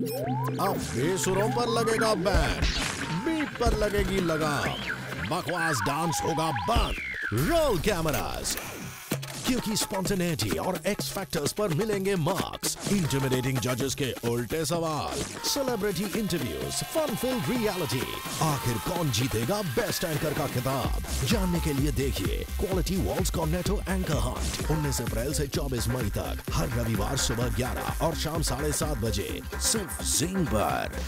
अब बेसुरों पर लगेगा बैंड बीट पर लगेगी लगाम। बकवास डांस होगा बंद। Roll cameras. क्योंकि स्पॉन्टेनिटी और एक्स फैक्टर्स पर मिलेंगे मार्क्स इंटिमिडेटिंग जजेस के उल्टे सवाल celebrity interviews fun film reality आखिर कौन जीतेगा बेस्ट एंकर का खिताब? जानने के लिए देखिए quality walls cornetto anchor hunt 19 अप्रैल से 24 मई तक, हर रविवार सुबह 11 और शाम साढ़े सात बजे, सिर्फ़ जिंग पर।